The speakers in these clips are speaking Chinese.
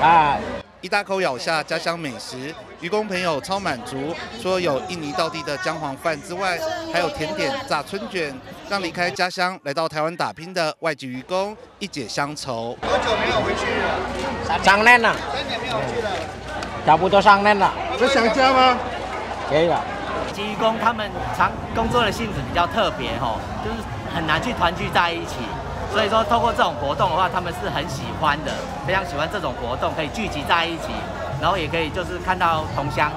啊。一大口咬下家乡美食，渔工朋友超满足，说有印尼道地的姜黄饭之外，还有甜点炸春卷，让离开家乡来到台湾打拼的外籍渔工一解乡愁。多久没有回去了？三年了。三年没有去了。差不多三年了。有想家吗？可以了。渔工他们常工作的性质比较特别吼，就是很难去团聚在一起。所以说，透过这种活动的话，他们是很喜欢的，非常喜欢这种活动，可以聚集在一起，然后也可以就是看到同乡。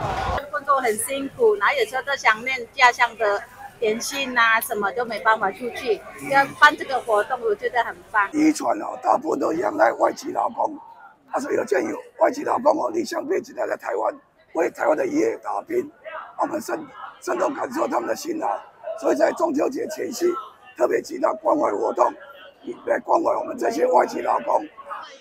工作很辛苦，然后有时候都想念家乡的点心啊，什么都没办法出去。要办这个活动，我觉得很棒。遗传哦，大部分都仰赖外籍劳工，他说有见有外籍劳工哦，离乡背井来在台湾为台湾的业打拼，我们深深度感受他们的辛劳，所以在中秋节前夕特别举办关怀活动。来关怀我们这些外籍劳工。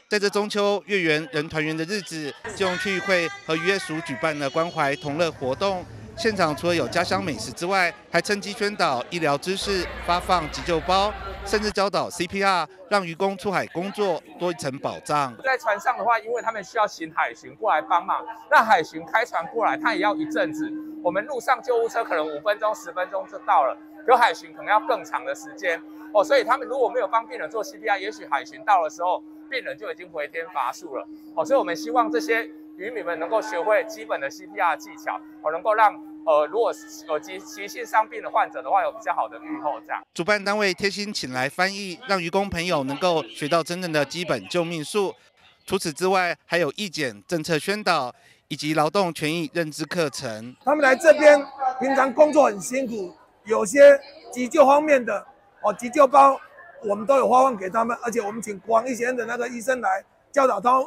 在这中秋月圆人团圆的日子，金融区域会和渔业署举办了关怀同乐活动。现场除了有家乡美食之外，还趁机宣导医疗知识、发放急救包，甚至教导 CPR，让渔工出海工作多一层保障。在船上的话，因为他们需要请海巡过来帮忙，那海巡开船过来，他也要一阵子。我们路上救护车可能五分钟、十分钟就到了，有海巡可能要更长的时间。哦，所以他们如果没有帮病人做 CPR，也许海巡到的时候，病人就已经回天乏术了。哦，所以我们希望这些渔民们能够学会基本的 CPR 技巧，哦，能够让呃，如果有急急性伤病的患者的话，有比较好的预后。这样，主办单位贴心请来翻译，让渔工朋友能够学到真正的基本救命术。除此之外，还有意检政策宣导以及劳动权益认知课程。他们来这边，平常工作很辛苦，有些急救方面的。哦，急救包我们都有发放给他们，而且我们请广义先的那个医生来教导他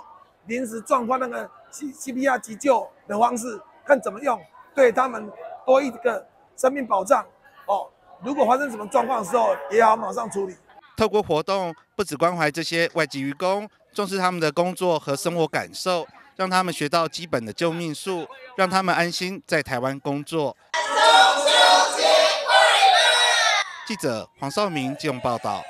临时状况那个 C C P R 急救的方式，看怎么用，对他们多一个生命保障。哦，如果发生什么状况的时候，也要马上处理。透过活动，不只关怀这些外籍渔工，重视他们的工作和生活感受，让他们学到基本的救命术，让他们安心在台湾工作。中秋节快乐记者黄少明，金融报道。